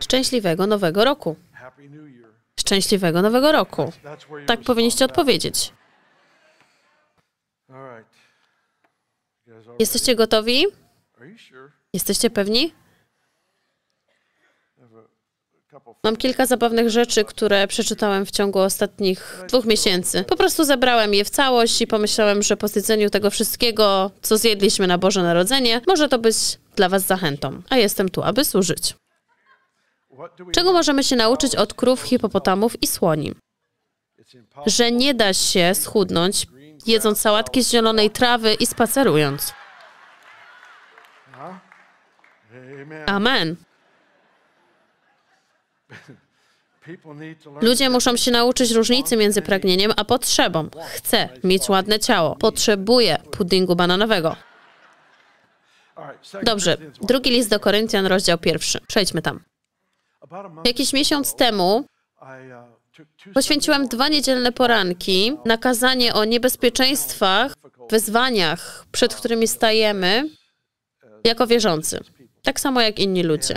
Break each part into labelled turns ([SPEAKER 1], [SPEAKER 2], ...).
[SPEAKER 1] Szczęśliwego Nowego Roku. Szczęśliwego Nowego Roku. Tak powinniście odpowiedzieć. Jesteście gotowi? Jesteście pewni? Mam kilka zabawnych rzeczy, które przeczytałem w ciągu ostatnich dwóch miesięcy. Po prostu zebrałem je w całość i pomyślałem, że po zjedzeniu tego wszystkiego, co zjedliśmy na Boże Narodzenie, może to być dla Was zachętą. A jestem tu, aby służyć. Czego możemy się nauczyć od krów, hipopotamów i słoni? Że nie da się schudnąć, jedząc sałatki z zielonej trawy i spacerując. Amen. Ludzie muszą się nauczyć różnicy między pragnieniem a potrzebą. Chcę mieć ładne ciało. Potrzebuję puddingu bananowego. Dobrze, drugi list do Koryntian, rozdział pierwszy. Przejdźmy tam. Jakiś miesiąc temu poświęciłem dwa niedzielne poranki na kazanie o niebezpieczeństwach, wyzwaniach, przed którymi stajemy jako wierzący tak samo jak inni ludzie.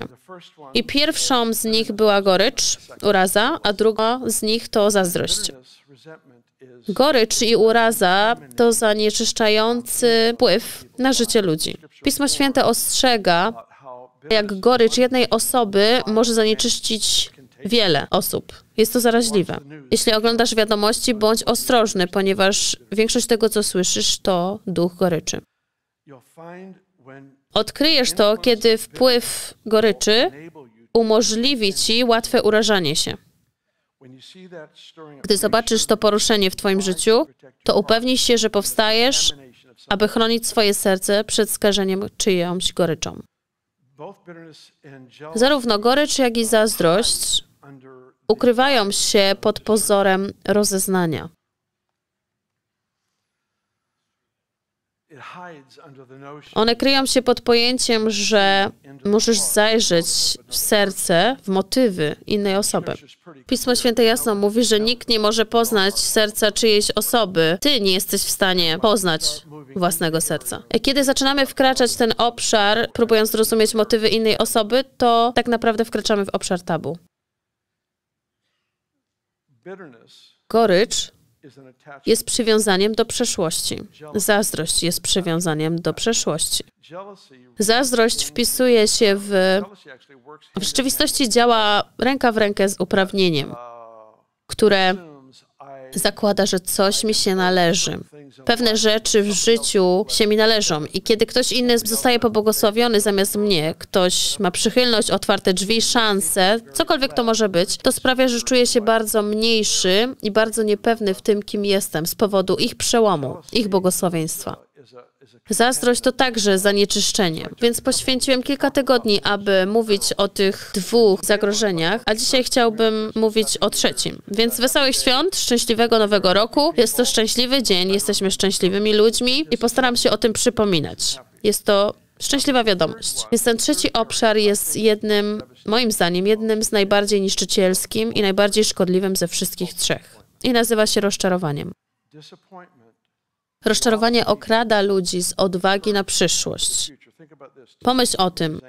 [SPEAKER 1] I pierwszą z nich była gorycz, uraza, a druga z nich to zazdrość. Gorycz i uraza to zanieczyszczający wpływ na życie ludzi. Pismo Święte ostrzega, jak gorycz jednej osoby może zanieczyścić wiele osób. Jest to zaraźliwe. Jeśli oglądasz wiadomości, bądź ostrożny, ponieważ większość tego, co słyszysz, to duch goryczy. Odkryjesz to, kiedy wpływ goryczy umożliwi ci łatwe urażanie się. Gdy zobaczysz to poruszenie w Twoim życiu, to upewnij się, że powstajesz, aby chronić swoje serce przed skażeniem czyjąś goryczą. Zarówno gorycz, jak i zazdrość ukrywają się pod pozorem rozeznania. One kryją się pod pojęciem, że możesz zajrzeć w serce, w motywy innej osoby. Pismo Święte jasno mówi, że nikt nie może poznać serca czyjejś osoby. Ty nie jesteś w stanie poznać własnego serca. Kiedy zaczynamy wkraczać ten obszar, próbując zrozumieć motywy innej osoby, to tak naprawdę wkraczamy w obszar tabu. Gorycz jest przywiązaniem do przeszłości. Zazdrość jest przywiązaniem do przeszłości. Zazdrość wpisuje się w. W rzeczywistości działa ręka w rękę z uprawnieniem, które zakłada, że coś mi się należy. Pewne rzeczy w życiu się mi należą i kiedy ktoś inny zostaje pobłogosławiony zamiast mnie, ktoś ma przychylność, otwarte drzwi, szanse, cokolwiek to może być, to sprawia, że czuję się bardzo mniejszy i bardzo niepewny w tym, kim jestem z powodu ich przełomu, ich błogosławieństwa. Zazdrość to także zanieczyszczenie, więc poświęciłem kilka tygodni, aby mówić o tych dwóch zagrożeniach, a dzisiaj chciałbym mówić o trzecim. Więc wesołych świąt, szczęśliwego nowego roku. Jest to szczęśliwy dzień, jesteśmy szczęśliwymi ludźmi i postaram się o tym przypominać. Jest to szczęśliwa wiadomość. Więc ten trzeci obszar jest jednym, moim zdaniem, jednym z najbardziej niszczycielskim i najbardziej szkodliwym ze wszystkich trzech. I nazywa się rozczarowaniem. Rozczarowanie okrada ludzi z odwagi na przyszłość. Pomyśl o tym.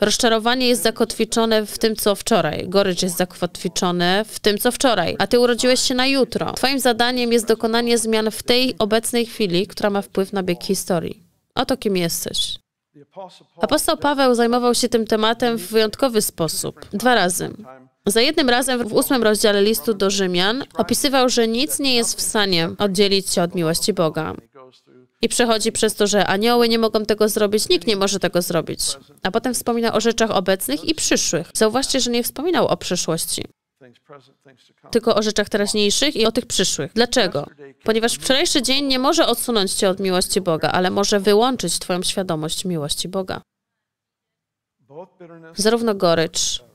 [SPEAKER 1] Rozczarowanie jest zakotwiczone w tym, co wczoraj. Gorycz jest zakotwiczone w tym, co wczoraj. A ty urodziłeś się na jutro. Twoim zadaniem jest dokonanie zmian w tej obecnej chwili, która ma wpływ na bieg historii. Oto kim jesteś. Apostoł Paweł zajmował się tym tematem w wyjątkowy sposób. Dwa razy. Za jednym razem w ósmym rozdziale listu do Rzymian opisywał, że nic nie jest w stanie oddzielić się od miłości Boga. I przechodzi przez to, że anioły nie mogą tego zrobić, nikt nie może tego zrobić. A potem wspomina o rzeczach obecnych i przyszłych. Zauważcie, że nie wspominał o przyszłości, tylko o rzeczach teraźniejszych i o tych przyszłych. Dlaczego? Ponieważ wczorajszy dzień nie może odsunąć cię od miłości Boga, ale może wyłączyć twoją świadomość miłości Boga. Zarówno gorycz,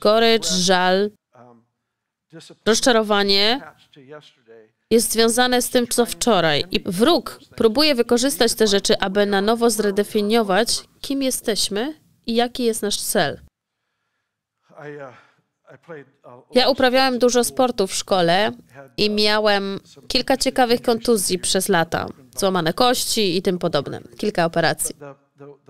[SPEAKER 1] gorycz, żal, rozczarowanie jest związane z tym, co wczoraj. I wróg próbuje wykorzystać te rzeczy, aby na nowo zredefiniować, kim jesteśmy i jaki jest nasz cel. Ja uprawiałem dużo sportu w szkole i miałem kilka ciekawych kontuzji przez lata. Złamane kości i tym podobne. Kilka operacji.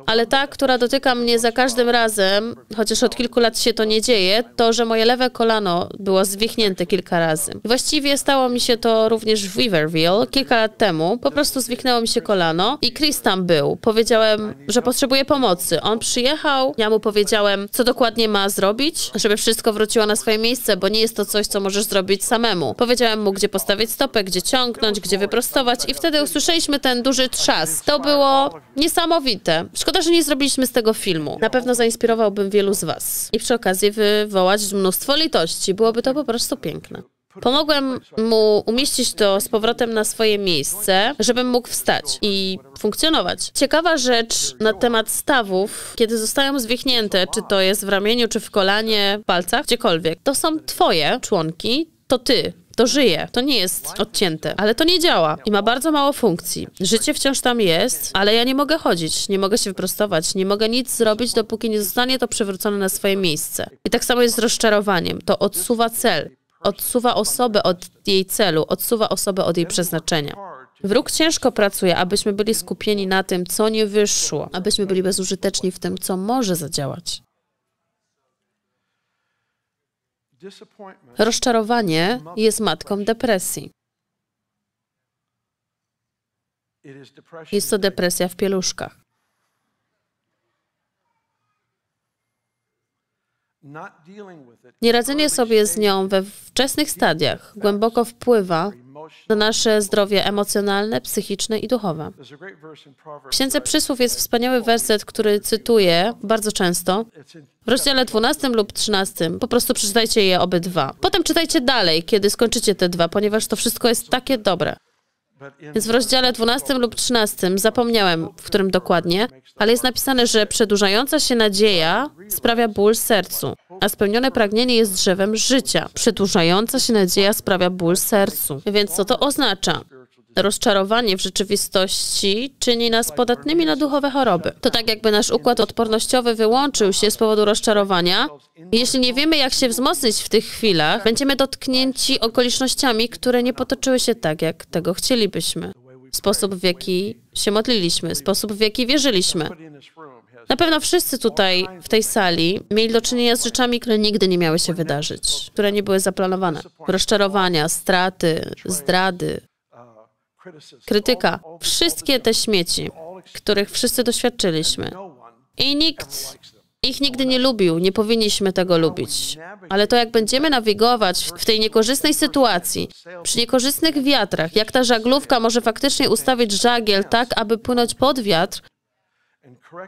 [SPEAKER 1] Ale ta, która dotyka mnie za każdym razem, chociaż od kilku lat się to nie dzieje, to, że moje lewe kolano było zwichnięte kilka razy. właściwie stało mi się to również w Weaverville kilka lat temu. Po prostu zwichnęło mi się kolano i Chris tam był. Powiedziałem, że potrzebuję pomocy. On przyjechał, ja mu powiedziałem, co dokładnie ma zrobić, żeby wszystko wróciło na swoje miejsce, bo nie jest to coś, co możesz zrobić samemu. Powiedziałem mu, gdzie postawić stopę, gdzie ciągnąć, gdzie wyprostować i wtedy usłyszeliśmy ten duży trzask. To było niesamowite. Szkoda, że nie zrobiliśmy z tego filmu. Na pewno zainspirowałbym wielu z Was. I przy okazji wywołać mnóstwo litości. Byłoby to po prostu piękne. Pomogłem mu umieścić to z powrotem na swoje miejsce, żebym mógł wstać i funkcjonować. Ciekawa rzecz na temat stawów, kiedy zostają zwichnięte, czy to jest w ramieniu, czy w kolanie, w palcach, gdziekolwiek. To są twoje członki, to ty, to żyje, to nie jest odcięte, ale to nie działa i ma bardzo mało funkcji. Życie wciąż tam jest, ale ja nie mogę chodzić, nie mogę się wyprostować, nie mogę nic zrobić, dopóki nie zostanie to przywrócone na swoje miejsce. I tak samo jest z rozczarowaniem. To odsuwa cel, odsuwa osobę od jej celu, odsuwa osobę od jej przeznaczenia. Wróg ciężko pracuje, abyśmy byli skupieni na tym, co nie wyszło, abyśmy byli bezużyteczni w tym, co może zadziałać. Rozczarowanie jest matką depresji. Jest to depresja w pieluszkach. Nieradzenie sobie z nią we wczesnych stadiach głęboko wpływa na nasze zdrowie emocjonalne, psychiczne i duchowe. W Księdze Przysłów jest wspaniały werset, który cytuję bardzo często. W rozdziale 12 lub 13 po prostu przeczytajcie je obydwa. Potem czytajcie dalej, kiedy skończycie te dwa, ponieważ to wszystko jest takie dobre. Więc w rozdziale 12 lub 13 zapomniałem, w którym dokładnie, ale jest napisane, że przedłużająca się nadzieja sprawia ból sercu, a spełnione pragnienie jest drzewem życia. Przedłużająca się nadzieja sprawia ból sercu. Więc co to oznacza? rozczarowanie w rzeczywistości czyni nas podatnymi na duchowe choroby. To tak jakby nasz układ odpornościowy wyłączył się z powodu rozczarowania. Jeśli nie wiemy, jak się wzmocnić w tych chwilach, będziemy dotknięci okolicznościami, które nie potoczyły się tak, jak tego chcielibyśmy. Sposób, w jaki się modliliśmy, sposób, w jaki wierzyliśmy. Na pewno wszyscy tutaj w tej sali mieli do czynienia z rzeczami, które nigdy nie miały się wydarzyć, które nie były zaplanowane. Rozczarowania, straty, zdrady, krytyka, wszystkie te śmieci, których wszyscy doświadczyliśmy. I nikt ich nigdy nie lubił, nie powinniśmy tego lubić. Ale to jak będziemy nawigować w tej niekorzystnej sytuacji, przy niekorzystnych wiatrach, jak ta żaglówka może faktycznie ustawić żagiel tak, aby płynąć pod wiatr,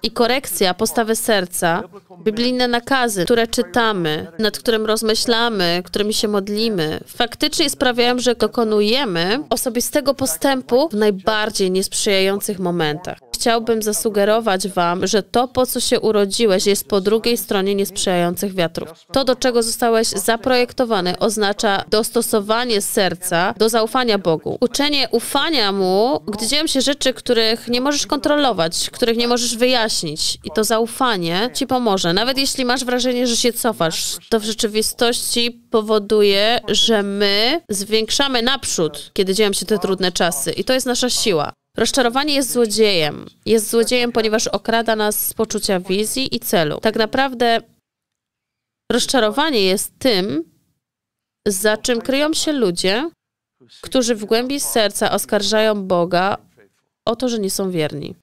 [SPEAKER 1] i korekcja postawy serca, biblijne nakazy, które czytamy, nad którym rozmyślamy, którymi się modlimy, faktycznie sprawiają, że dokonujemy osobistego postępu w najbardziej niesprzyjających momentach chciałbym zasugerować Wam, że to, po co się urodziłeś, jest po drugiej stronie niesprzyjających wiatrów. To, do czego zostałeś zaprojektowany, oznacza dostosowanie serca do zaufania Bogu. Uczenie ufania Mu, gdy dzieją się rzeczy, których nie możesz kontrolować, których nie możesz wyjaśnić. I to zaufanie Ci pomoże. Nawet jeśli masz wrażenie, że się cofasz, to w rzeczywistości powoduje, że my zwiększamy naprzód, kiedy dzieją się te trudne czasy. I to jest nasza siła. Rozczarowanie jest złodziejem. Jest złodziejem, ponieważ okrada nas z poczucia wizji i celu. Tak naprawdę rozczarowanie jest tym, za czym kryją się ludzie, którzy w głębi serca oskarżają Boga o to, że nie są wierni.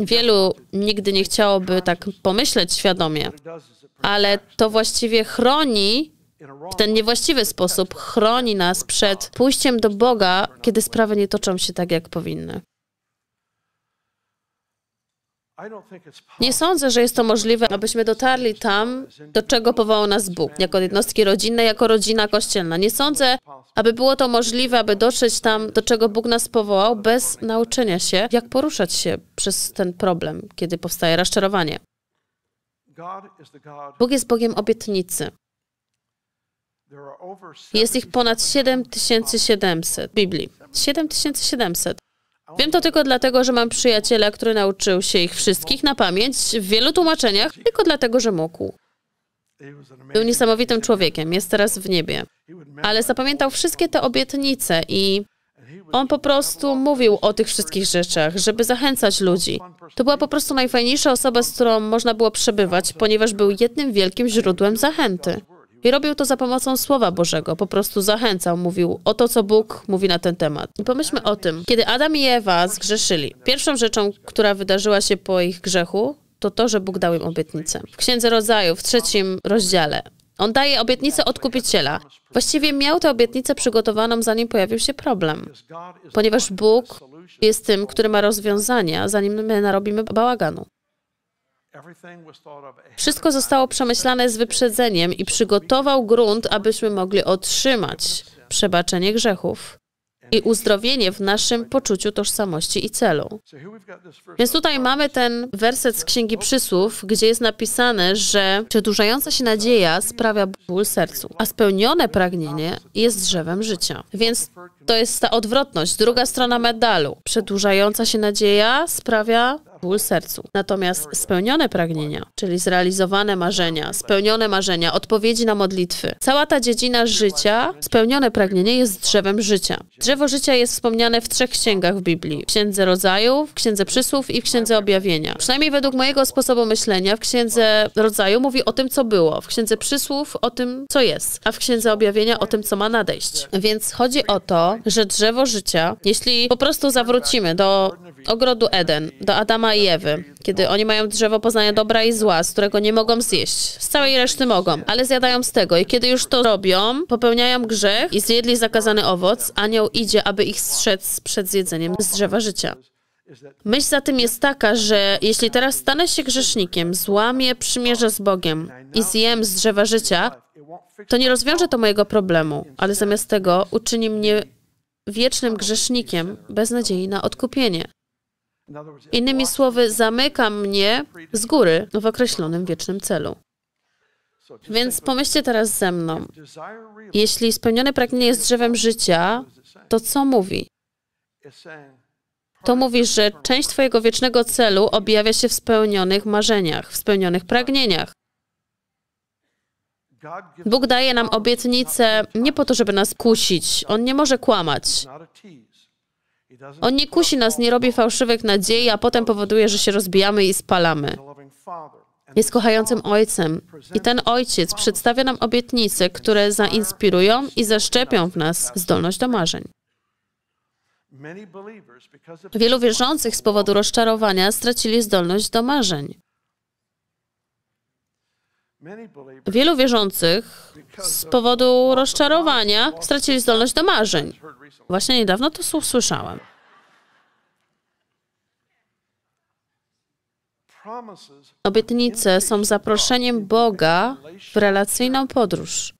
[SPEAKER 1] Wielu nigdy nie chciałoby tak pomyśleć świadomie, ale to właściwie chroni w ten niewłaściwy sposób chroni nas przed pójściem do Boga, kiedy sprawy nie toczą się tak, jak powinny. Nie sądzę, że jest to możliwe, abyśmy dotarli tam, do czego powołał nas Bóg, jako jednostki rodzinne, jako rodzina kościelna. Nie sądzę, aby było to możliwe, aby dotrzeć tam, do czego Bóg nas powołał, bez nauczenia się, jak poruszać się przez ten problem, kiedy powstaje rozczarowanie. Bóg jest Bogiem obietnicy. Jest ich ponad 7700 w Biblii. 7700. Wiem to tylko dlatego, że mam przyjaciela, który nauczył się ich wszystkich na pamięć w wielu tłumaczeniach, tylko dlatego, że mógł. Był niesamowitym człowiekiem, jest teraz w niebie. Ale zapamiętał wszystkie te obietnice i On po prostu mówił o tych wszystkich rzeczach, żeby zachęcać ludzi. To była po prostu najfajniejsza osoba, z którą można było przebywać, ponieważ był jednym wielkim źródłem zachęty. I robił to za pomocą Słowa Bożego. Po prostu zachęcał, mówił o to, co Bóg mówi na ten temat. I pomyślmy o tym. Kiedy Adam i Ewa zgrzeszyli, pierwszą rzeczą, która wydarzyła się po ich grzechu, to to, że Bóg dał im obietnicę. W Księdze Rodzaju, w trzecim rozdziale, on daje obietnicę odkupiciela. Właściwie miał tę obietnicę przygotowaną, zanim pojawił się problem. Ponieważ Bóg jest tym, który ma rozwiązania, zanim my narobimy bałaganu. Wszystko zostało przemyślane z wyprzedzeniem i przygotował grunt, abyśmy mogli otrzymać przebaczenie grzechów i uzdrowienie w naszym poczuciu tożsamości i celu. Więc tutaj mamy ten werset z Księgi Przysłów, gdzie jest napisane, że przedłużająca się nadzieja sprawia ból sercu, a spełnione pragnienie jest drzewem życia. Więc to jest ta odwrotność, druga strona medalu. Przedłużająca się nadzieja sprawia ból sercu. Natomiast spełnione pragnienia, czyli zrealizowane marzenia, spełnione marzenia, odpowiedzi na modlitwy, cała ta dziedzina życia, spełnione pragnienie jest drzewem życia. Drzewo życia jest wspomniane w trzech księgach w Biblii. W Księdze Rodzaju, w Księdze Przysłów i w Księdze Objawienia. Przynajmniej według mojego sposobu myślenia, w Księdze Rodzaju mówi o tym, co było, w Księdze Przysłów o tym, co jest, a w Księdze Objawienia o tym, co ma nadejść. Więc chodzi o to, że drzewo życia, jeśli po prostu zawrócimy do ogrodu Eden, do Adama i Ewy, kiedy oni mają drzewo poznania dobra i zła, z którego nie mogą zjeść. Z całej reszty mogą, ale zjadają z tego. I kiedy już to robią, popełniają grzech i zjedli zakazany owoc, anioł idzie, aby ich strzec przed zjedzeniem z drzewa życia. Myśl za tym jest taka, że jeśli teraz stanę się grzesznikiem, złamię przymierze z Bogiem i zjem z drzewa życia, to nie rozwiąże to mojego problemu, ale zamiast tego uczyni mnie wiecznym grzesznikiem bez nadziei na odkupienie. Innymi słowy, zamyka mnie z góry w określonym wiecznym celu. Więc pomyślcie teraz ze mną. Jeśli spełnione pragnienie jest drzewem życia, to co mówi? To mówi, że część Twojego wiecznego celu objawia się w spełnionych marzeniach, w spełnionych pragnieniach. Bóg daje nam obietnicę nie po to, żeby nas kusić. On nie może kłamać. On nie kusi nas, nie robi fałszywych nadziei, a potem powoduje, że się rozbijamy i spalamy. Jest kochającym ojcem i ten ojciec przedstawia nam obietnice, które zainspirują i zaszczepią w nas zdolność do marzeń. Wielu wierzących z powodu rozczarowania stracili zdolność do marzeń. Wielu wierzących z powodu rozczarowania stracili zdolność do marzeń. Właśnie niedawno to usłyszałem. Obietnice są zaproszeniem Boga w relacyjną podróż,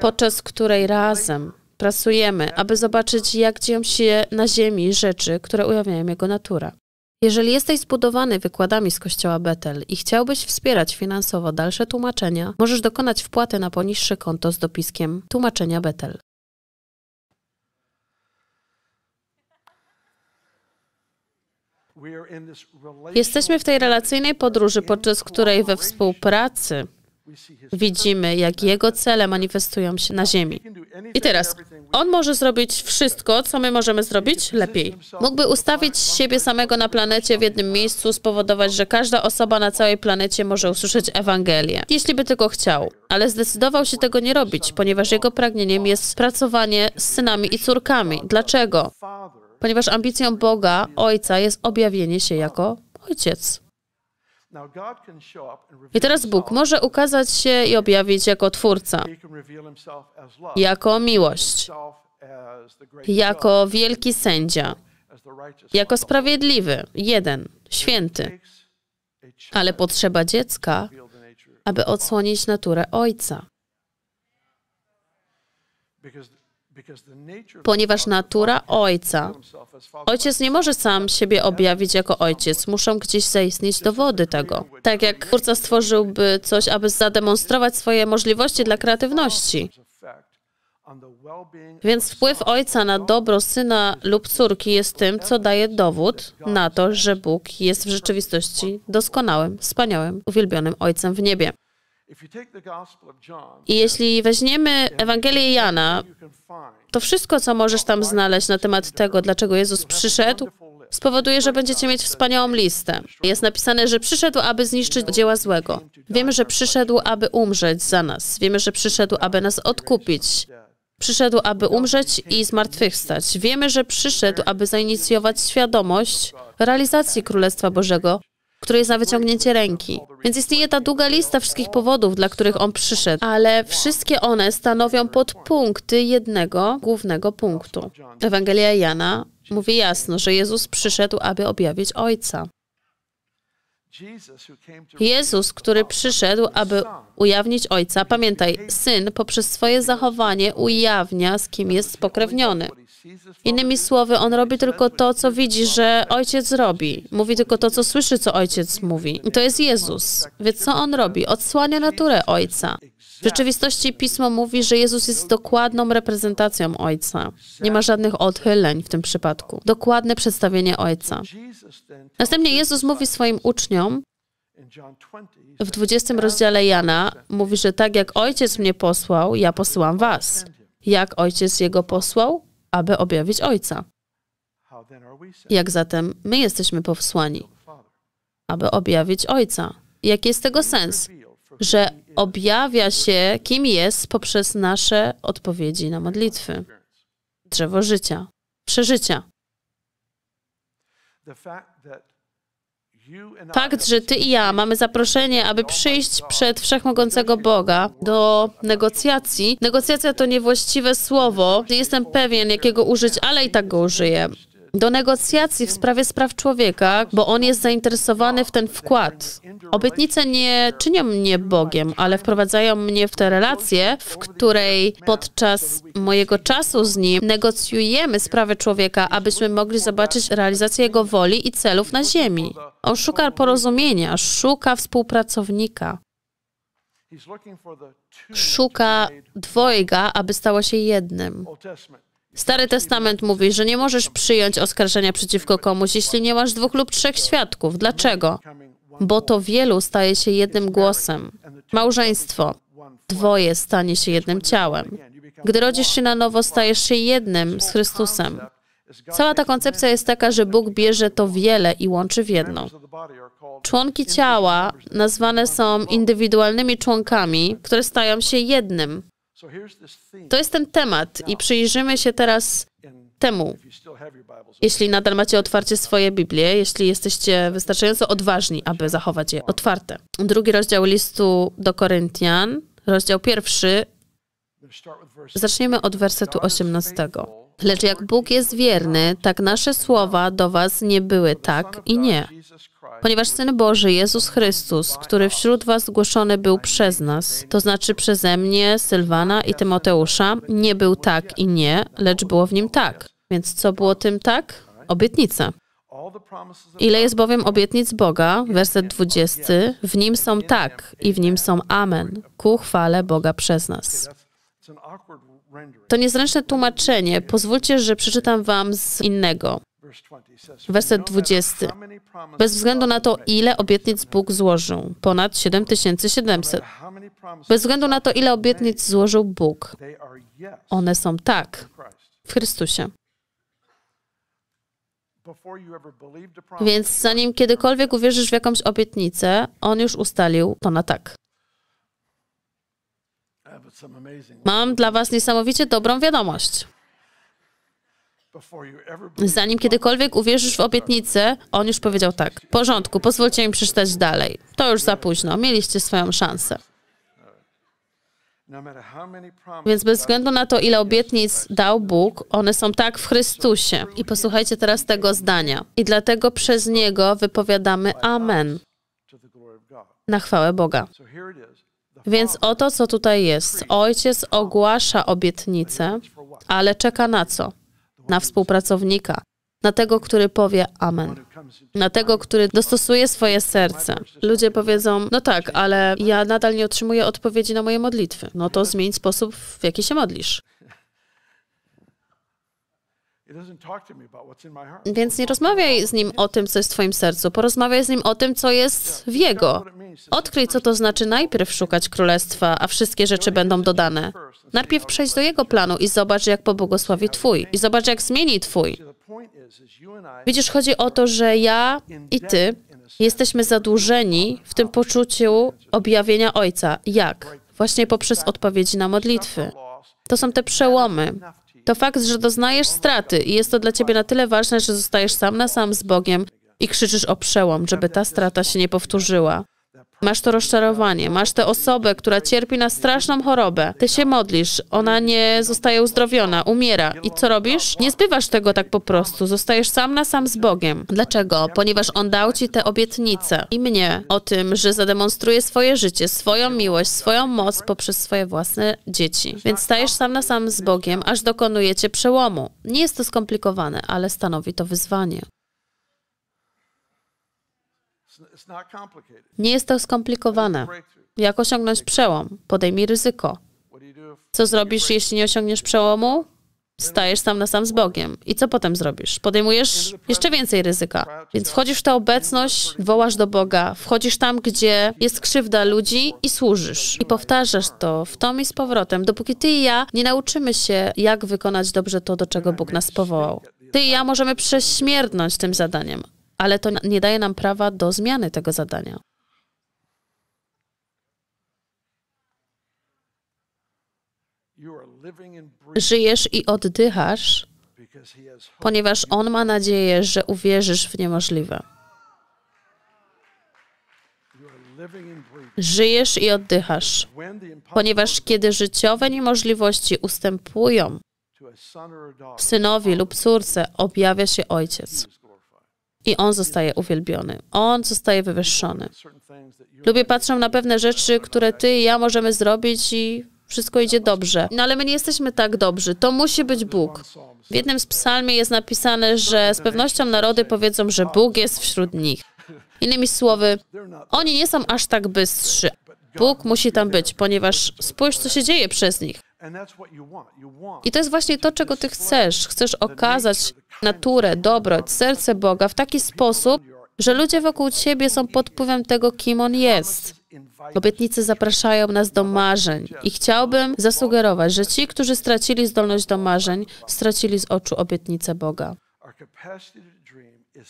[SPEAKER 1] podczas której razem pracujemy, aby zobaczyć, jak dzieją się na Ziemi rzeczy, które ujawniają Jego naturę. Jeżeli jesteś zbudowany wykładami z Kościoła Betel i chciałbyś wspierać finansowo dalsze tłumaczenia, możesz dokonać wpłaty na poniższe konto z dopiskiem Tłumaczenia Betel. Jesteśmy w tej relacyjnej podróży, podczas której we współpracy widzimy, jak Jego cele manifestują się na ziemi. I teraz, On może zrobić wszystko, co my możemy zrobić lepiej. Mógłby ustawić siebie samego na planecie w jednym miejscu, spowodować, że każda osoba na całej planecie może usłyszeć Ewangelię, jeśli by tylko chciał. Ale zdecydował się tego nie robić, ponieważ Jego pragnieniem jest pracowanie z synami i córkami. Dlaczego? Ponieważ ambicją Boga, Ojca, jest objawienie się jako Ojciec. I teraz Bóg może ukazać się i objawić jako Twórca, jako miłość, jako wielki sędzia, jako sprawiedliwy, jeden, święty. Ale potrzeba dziecka, aby odsłonić naturę Ojca ponieważ natura ojca. Ojciec nie może sam siebie objawić jako ojciec, muszą gdzieś zaistnieć dowody tego. Tak jak twórca stworzyłby coś, aby zademonstrować swoje możliwości dla kreatywności. Więc wpływ ojca na dobro syna lub córki jest tym, co daje dowód na to, że Bóg jest w rzeczywistości doskonałym, wspaniałym, uwielbionym ojcem w niebie. I jeśli weźmiemy Ewangelię Jana, to wszystko, co możesz tam znaleźć na temat tego, dlaczego Jezus przyszedł, spowoduje, że będziecie mieć wspaniałą listę. Jest napisane, że przyszedł, aby zniszczyć dzieła złego. Wiemy, że przyszedł, aby umrzeć za nas. Wiemy, że przyszedł, aby nas odkupić. Przyszedł, aby umrzeć i zmartwychwstać. Wiemy, że przyszedł, aby zainicjować świadomość realizacji Królestwa Bożego, które jest na wyciągnięcie ręki. Więc istnieje ta długa lista wszystkich powodów, dla których on przyszedł, ale wszystkie one stanowią podpunkty jednego głównego punktu. Ewangelia Jana mówi jasno, że Jezus przyszedł, aby objawić Ojca. Jezus, który przyszedł, aby ujawnić Ojca, pamiętaj, syn poprzez swoje zachowanie ujawnia, z kim jest spokrewniony. Innymi słowy, on robi tylko to, co widzi, że ojciec robi. Mówi tylko to, co słyszy, co ojciec mówi. I to jest Jezus. Więc co on robi? Odsłania naturę ojca. W rzeczywistości pismo mówi, że Jezus jest dokładną reprezentacją Ojca. Nie ma żadnych odchyleń w tym przypadku. Dokładne przedstawienie Ojca. Następnie Jezus mówi swoim uczniom w 20 rozdziale Jana, mówi, że tak jak Ojciec mnie posłał, ja posyłam was. Jak Ojciec Jego posłał? Aby objawić Ojca. Jak zatem my jesteśmy posłani? Aby objawić Ojca. Jaki jest tego sens? Że objawia się, kim jest poprzez nasze odpowiedzi na modlitwy. Drzewo życia, przeżycia. Fakt, że ty i ja mamy zaproszenie, aby przyjść przed wszechmogącego Boga do negocjacji. Negocjacja to niewłaściwe słowo. Jestem pewien, jakiego użyć, ale i tak go użyję do negocjacji w sprawie spraw człowieka, bo on jest zainteresowany w ten wkład. Obietnice nie czynią mnie Bogiem, ale wprowadzają mnie w tę relację, w której podczas mojego czasu z nim negocjujemy sprawę człowieka, abyśmy mogli zobaczyć realizację jego woli i celów na ziemi. On szuka porozumienia, szuka współpracownika. Szuka dwojga, aby stało się jednym. Stary Testament mówi, że nie możesz przyjąć oskarżenia przeciwko komuś, jeśli nie masz dwóch lub trzech świadków. Dlaczego? Bo to wielu staje się jednym głosem. Małżeństwo. Dwoje stanie się jednym ciałem. Gdy rodzisz się na nowo, stajesz się jednym z Chrystusem. Cała ta koncepcja jest taka, że Bóg bierze to wiele i łączy w jedno. Członki ciała nazwane są indywidualnymi członkami, które stają się jednym. To jest ten temat i przyjrzymy się teraz temu. Jeśli nadal macie otwarcie swoje Biblię, jeśli jesteście wystarczająco odważni, aby zachować je otwarte. Drugi rozdział listu do Koryntian, rozdział pierwszy. Zaczniemy od wersetu 18. Lecz jak Bóg jest wierny, tak nasze słowa do was nie były tak i nie ponieważ Syn Boży, Jezus Chrystus, który wśród was głoszony był przez nas, to znaczy przeze mnie, Sylwana i Tymoteusza, nie był tak i nie, lecz było w nim tak. Więc co było tym tak? Obietnica. Ile jest bowiem obietnic Boga, werset 20, w nim są tak i w nim są amen, ku chwale Boga przez nas. To niezręczne tłumaczenie. Pozwólcie, że przeczytam wam z innego. Werset 20. Bez względu na to, ile obietnic Bóg złożył, ponad 7700. Bez względu na to, ile obietnic złożył Bóg, one są tak w Chrystusie. Więc zanim kiedykolwiek uwierzysz w jakąś obietnicę, On już ustalił to na tak. Mam dla Was niesamowicie dobrą wiadomość. Zanim kiedykolwiek uwierzysz w obietnicę, on już powiedział tak. W porządku, pozwólcie mi przeczytać dalej. To już za późno, mieliście swoją szansę. Więc bez względu na to, ile obietnic dał Bóg, one są tak w Chrystusie. I posłuchajcie teraz tego zdania. I dlatego przez Niego wypowiadamy Amen na chwałę Boga. Więc oto, co tutaj jest. Ojciec ogłasza obietnicę, ale czeka na co? Na współpracownika, na tego, który powie Amen, na tego, który dostosuje swoje serce. Ludzie powiedzą, no tak, ale ja nadal nie otrzymuję odpowiedzi na moje modlitwy. No to zmień sposób, w jaki się modlisz. Więc nie rozmawiaj z nim o tym, co jest w Twoim sercu. Porozmawiaj z nim o tym, co jest w jego. Odkryj, co to znaczy najpierw szukać królestwa, a wszystkie rzeczy będą dodane. Najpierw przejdź do jego planu i zobacz, jak pobłogosławi Twój. I zobacz, jak zmieni Twój. Widzisz, chodzi o to, że ja i Ty jesteśmy zadłużeni w tym poczuciu objawienia Ojca. Jak? Właśnie poprzez odpowiedzi na modlitwy. To są te przełomy. To fakt, że doznajesz straty i jest to dla ciebie na tyle ważne, że zostajesz sam na sam z Bogiem i krzyczysz o przełom, żeby ta strata się nie powtórzyła. Masz to rozczarowanie, masz tę osobę, która cierpi na straszną chorobę. Ty się modlisz, ona nie zostaje uzdrowiona, umiera. I co robisz? Nie zbywasz tego tak po prostu, zostajesz sam na sam z Bogiem. Dlaczego? Ponieważ On dał ci te obietnice i mnie o tym, że zademonstruje swoje życie, swoją miłość, swoją moc poprzez swoje własne dzieci. Więc stajesz sam na sam z Bogiem, aż dokonujecie przełomu. Nie jest to skomplikowane, ale stanowi to wyzwanie. Nie jest to skomplikowane. Jak osiągnąć przełom? Podejmij ryzyko. Co zrobisz, jeśli nie osiągniesz przełomu? Stajesz sam na sam z Bogiem. I co potem zrobisz? Podejmujesz jeszcze więcej ryzyka. Więc wchodzisz w tę obecność, wołasz do Boga, wchodzisz tam, gdzie jest krzywda ludzi i służysz. I powtarzasz to w tom i z powrotem, dopóki ty i ja nie nauczymy się, jak wykonać dobrze to, do czego Bóg nas powołał. Ty i ja możemy prześmierdnąć tym zadaniem, ale to nie daje nam prawa do zmiany tego zadania. Żyjesz i oddychasz, ponieważ On ma nadzieję, że uwierzysz w niemożliwe. Żyjesz i oddychasz, ponieważ kiedy życiowe niemożliwości ustępują synowi lub córce, objawia się Ojciec i On zostaje uwielbiony. On zostaje wywyższony. Lubię patrzę na pewne rzeczy, które ty i ja możemy zrobić i wszystko idzie dobrze. No ale my nie jesteśmy tak dobrzy. To musi być Bóg. W jednym z psalmie jest napisane, że z pewnością narody powiedzą, że Bóg jest wśród nich. Innymi słowy, oni nie są aż tak bystrzy. Bóg musi tam być, ponieważ spójrz, co się dzieje przez nich. I to jest właśnie to, czego ty chcesz. Chcesz okazać naturę, dobroć, serce Boga w taki sposób, że ludzie wokół ciebie są pod wpływem tego, kim On jest. Obietnice zapraszają nas do marzeń. i chciałbym zasugerować, że ci, którzy stracili zdolność do marzeń, stracili z oczu obietnicę Boga.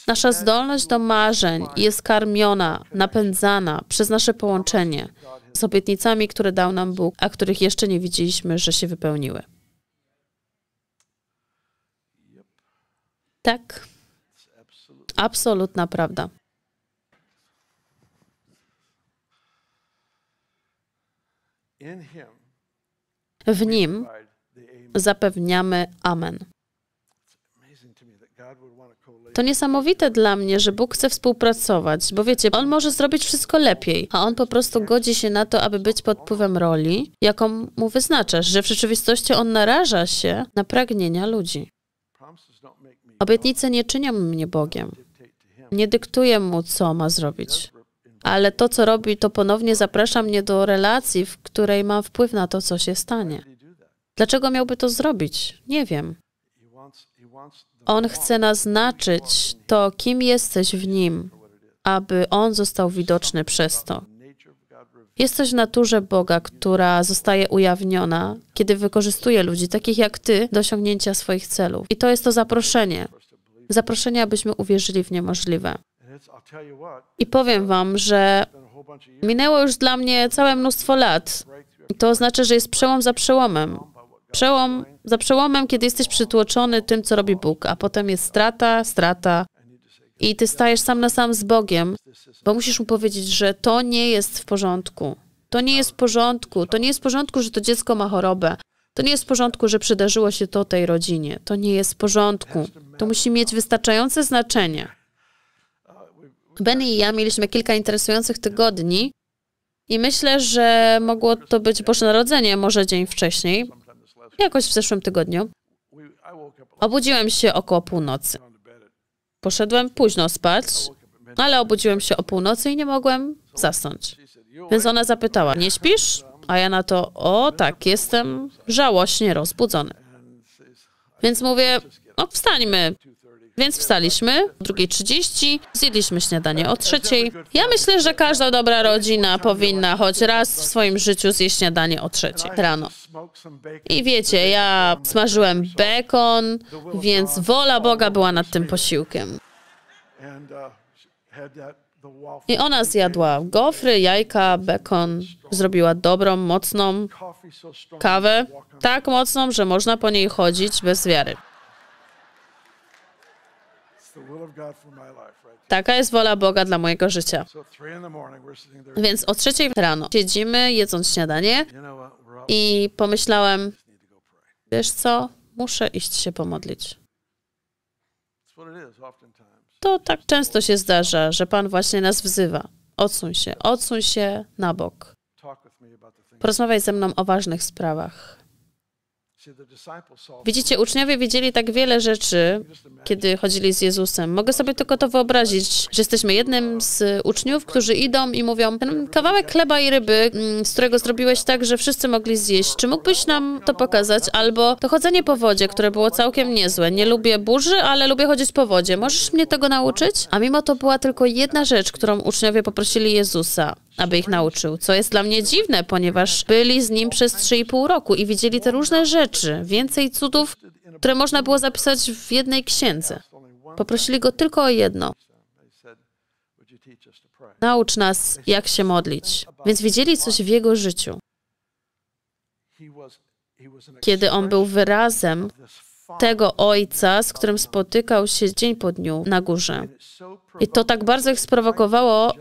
[SPEAKER 1] Nasza zdolność do marzeń jest karmiona, napędzana przez nasze połączenie z obietnicami, które dał nam Bóg, a których jeszcze nie widzieliśmy, że się wypełniły. Tak, absolutna prawda. W nim zapewniamy Amen. To niesamowite dla mnie, że Bóg chce współpracować, bo wiecie, On może zrobić wszystko lepiej, a On po prostu godzi się na to, aby być pod wpływem roli, jaką mu wyznaczasz, że w rzeczywistości On naraża się na pragnienia ludzi. Obietnice nie czynią mnie Bogiem. Nie dyktuję Mu, co ma zrobić. Ale to, co robi, to ponownie zaprasza mnie do relacji, w której mam wpływ na to, co się stanie. Dlaczego miałby to zrobić? Nie wiem. On chce naznaczyć to, kim jesteś w Nim, aby On został widoczny przez to. Jest coś w naturze Boga, która zostaje ujawniona, kiedy wykorzystuje ludzi takich jak Ty do osiągnięcia swoich celów. I to jest to zaproszenie. Zaproszenie, abyśmy uwierzyli w niemożliwe. I powiem Wam, że minęło już dla mnie całe mnóstwo lat. To oznacza, że jest przełom za przełomem. Przełom za przełomem, kiedy jesteś przytłoczony tym, co robi Bóg, a potem jest strata, strata. I ty stajesz sam na sam z Bogiem, bo musisz mu powiedzieć, że to nie jest w porządku. To nie jest w porządku. To nie jest w porządku, że to dziecko ma chorobę. To nie jest w porządku, że przydarzyło się to tej rodzinie. To nie jest w porządku. To musi mieć wystarczające znaczenie. Benny i ja mieliśmy kilka interesujących tygodni i myślę, że mogło to być Boże Narodzenie, może dzień wcześniej jakoś w zeszłym tygodniu. Obudziłem się około północy. Poszedłem późno spać, ale obudziłem się o północy i nie mogłem zasnąć. Więc ona zapytała, nie śpisz? A ja na to, o tak, jestem żałośnie rozbudzony. Więc mówię, O, wstańmy. Więc wstaliśmy o 2.30, zjedliśmy śniadanie o trzeciej. Ja myślę, że każda dobra rodzina powinna choć raz w swoim życiu zjeść śniadanie o trzeciej rano. I wiecie, ja smażyłem bekon, więc wola Boga była nad tym posiłkiem. I ona zjadła gofry, jajka, bekon, zrobiła dobrą, mocną kawę, tak mocną, że można po niej chodzić bez wiary. Taka jest wola Boga dla mojego życia. Więc o trzeciej rano siedzimy, jedząc śniadanie i pomyślałem, wiesz co, muszę iść się pomodlić. To tak często się zdarza, że Pan właśnie nas wzywa. Odsuń się, odsuń się na bok. Porozmawiaj ze mną o ważnych sprawach. Widzicie, uczniowie widzieli tak wiele rzeczy, kiedy chodzili z Jezusem. Mogę sobie tylko to wyobrazić, że jesteśmy jednym z uczniów, którzy idą i mówią, ten kawałek chleba i ryby, mm, z którego zrobiłeś tak, że wszyscy mogli zjeść, czy mógłbyś nam to pokazać? Albo to chodzenie po wodzie, które było całkiem niezłe. Nie lubię burzy, ale lubię chodzić po wodzie. Możesz mnie tego nauczyć? A mimo to była tylko jedna rzecz, którą uczniowie poprosili Jezusa aby ich nauczył. Co jest dla mnie dziwne, ponieważ byli z nim przez 3,5 roku i widzieli te różne rzeczy, więcej cudów, które można było zapisać w jednej księdze. Poprosili go tylko o jedno. Naucz nas, jak się modlić. Więc widzieli coś w jego życiu. Kiedy on był wyrazem tego ojca, z którym spotykał się dzień po dniu na górze. I to tak bardzo ich sprowokowało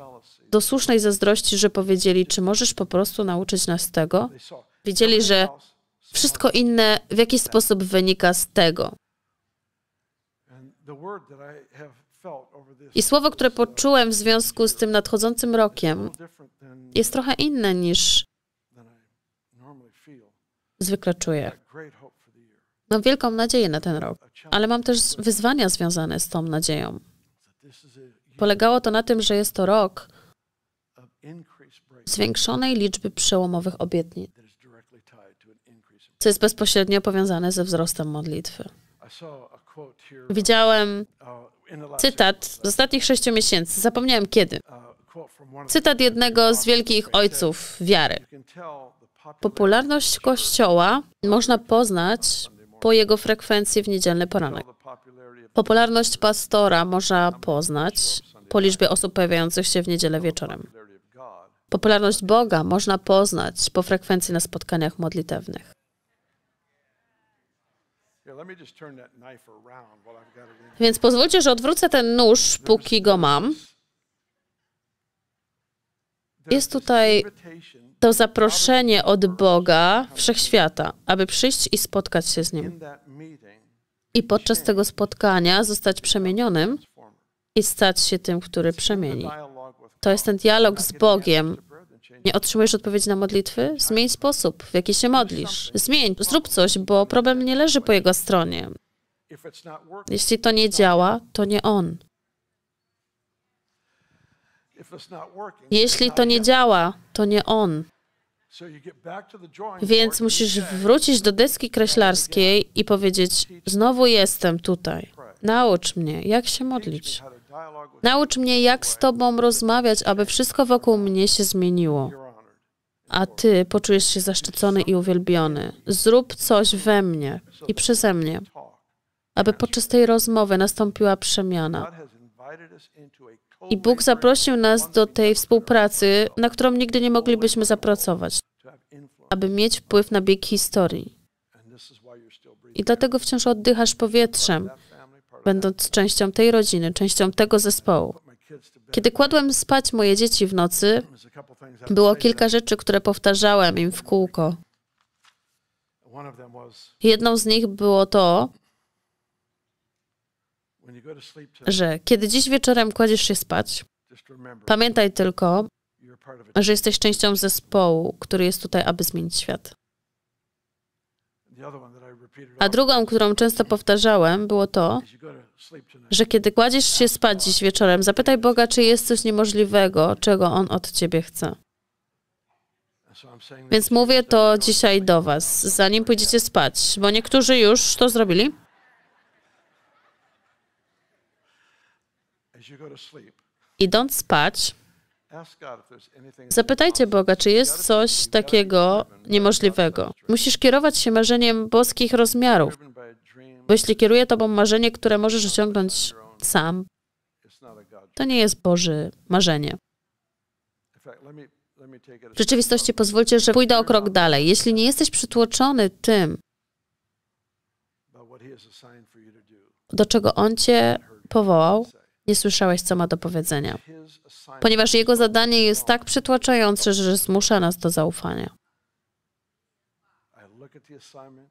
[SPEAKER 1] do słusznej zazdrości, że powiedzieli, czy możesz po prostu nauczyć nas tego? Widzieli, że wszystko inne w jakiś sposób wynika z tego. I słowo, które poczułem w związku z tym nadchodzącym rokiem, jest trochę inne niż zwykle czuję. Mam wielką nadzieję na ten rok, ale mam też wyzwania związane z tą nadzieją. Polegało to na tym, że jest to rok, zwiększonej liczby przełomowych obietnic, co jest bezpośrednio powiązane ze wzrostem modlitwy. Widziałem cytat z ostatnich sześciu miesięcy, zapomniałem kiedy. Cytat jednego z wielkich ojców wiary. Popularność Kościoła można poznać po jego frekwencji w niedzielny poranek. Popularność pastora można poznać po liczbie osób pojawiających się w niedzielę wieczorem. Popularność Boga można poznać po frekwencji na spotkaniach modlitewnych. Więc pozwólcie, że odwrócę ten nóż, póki go mam. Jest tutaj to zaproszenie od Boga wszechświata, aby przyjść i spotkać się z Nim. I podczas tego spotkania zostać przemienionym i stać się tym, który przemieni. To jest ten dialog z Bogiem. Nie otrzymujesz odpowiedzi na modlitwy? Zmień sposób, w jaki się modlisz. Zmień, zrób coś, bo problem nie leży po jego stronie. Jeśli to nie działa, to nie on. Jeśli to nie działa, to nie on. Więc musisz wrócić do deski kreślarskiej i powiedzieć: Znowu jestem tutaj. Naucz mnie, jak się modlić. Naucz mnie, jak z Tobą rozmawiać, aby wszystko wokół mnie się zmieniło. A Ty poczujesz się zaszczycony i uwielbiony. Zrób coś we mnie i przeze mnie, aby podczas tej rozmowy nastąpiła przemiana. I Bóg zaprosił nas do tej współpracy, na którą nigdy nie moglibyśmy zapracować, aby mieć wpływ na bieg historii. I dlatego wciąż oddychasz powietrzem, będąc częścią tej rodziny, częścią tego zespołu. Kiedy kładłem spać moje dzieci w nocy, było kilka rzeczy, które powtarzałem im w kółko. Jedną z nich było to, że kiedy dziś wieczorem kładziesz się spać, pamiętaj tylko, że jesteś częścią zespołu, który jest tutaj, aby zmienić świat. A drugą, którą często powtarzałem, było to, że kiedy kładziesz się spać dziś wieczorem, zapytaj Boga, czy jest coś niemożliwego, czego On od ciebie chce. Więc mówię to dzisiaj do Was, zanim pójdziecie spać, bo niektórzy już to zrobili. Idąc spać, Zapytajcie Boga, czy jest coś takiego niemożliwego. Musisz kierować się marzeniem boskich rozmiarów, bo jeśli kieruje tobą marzenie, które możesz osiągnąć sam, to nie jest Boże marzenie. W rzeczywistości pozwólcie, że pójdę o krok dalej. Jeśli nie jesteś przytłoczony tym, do czego On cię powołał, nie słyszałeś, co ma do powiedzenia. Ponieważ Jego zadanie jest tak przytłaczające, że zmusza nas do zaufania.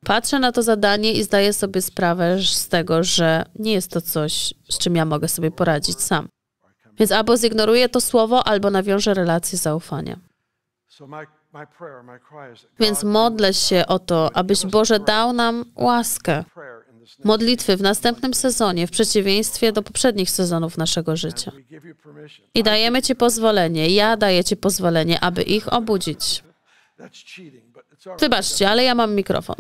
[SPEAKER 1] Patrzę na to zadanie i zdaję sobie sprawę z tego, że nie jest to coś, z czym ja mogę sobie poradzić sam. Więc albo zignoruję to słowo, albo nawiążę relację zaufania. Więc modlę się o to, abyś Boże dał nam łaskę modlitwy w następnym sezonie, w przeciwieństwie do poprzednich sezonów naszego życia. I dajemy Ci pozwolenie, ja daję Ci pozwolenie, aby ich obudzić. Wybaczcie, ale ja mam mikrofon.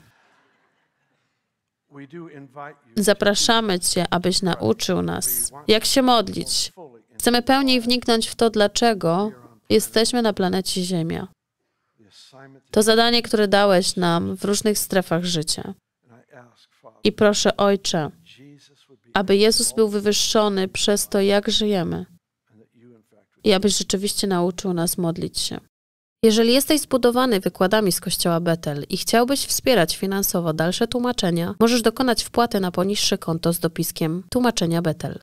[SPEAKER 1] Zapraszamy Cię, abyś nauczył nas, jak się modlić. Chcemy pełniej wniknąć w to, dlaczego jesteśmy na planecie Ziemia. To zadanie, które dałeś nam w różnych strefach życia. I proszę, Ojcze, aby Jezus był wywyższony przez to, jak żyjemy. I abyś rzeczywiście nauczył nas modlić się. Jeżeli jesteś zbudowany wykładami z Kościoła Betel i chciałbyś wspierać finansowo dalsze tłumaczenia, możesz dokonać wpłaty na poniższe konto z dopiskiem Tłumaczenia Betel.